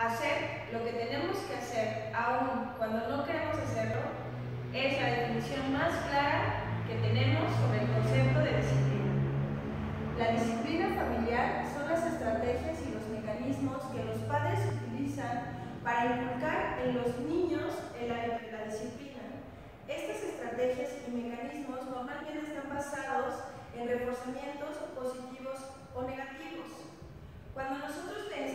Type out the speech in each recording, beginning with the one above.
Hacer lo que tenemos que hacer, aún cuando no queremos hacerlo, es la definición más clara que tenemos sobre el concepto de disciplina. La disciplina familiar son las estrategias y los mecanismos que los padres utilizan para inculcar en los niños la, la disciplina. Estas estrategias y mecanismos normalmente están basados en reforzamientos positivos o negativos. Cuando nosotros pensamos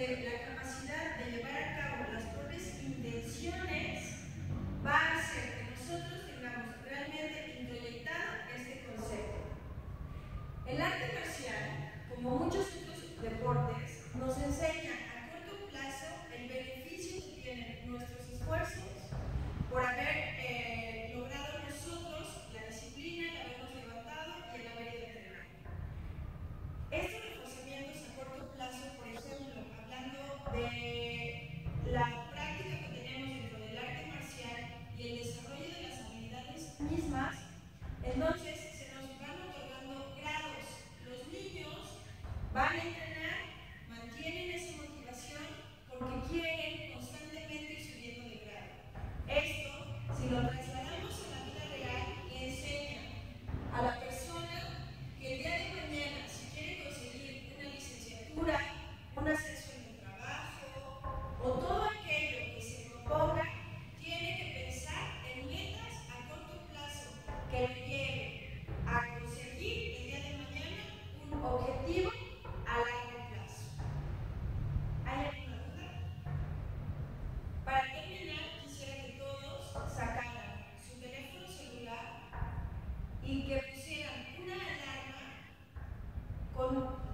de la van a entrenar, mantienen esa motivación porque quieren constantemente ir subiendo de grado. Esto, si lo traes know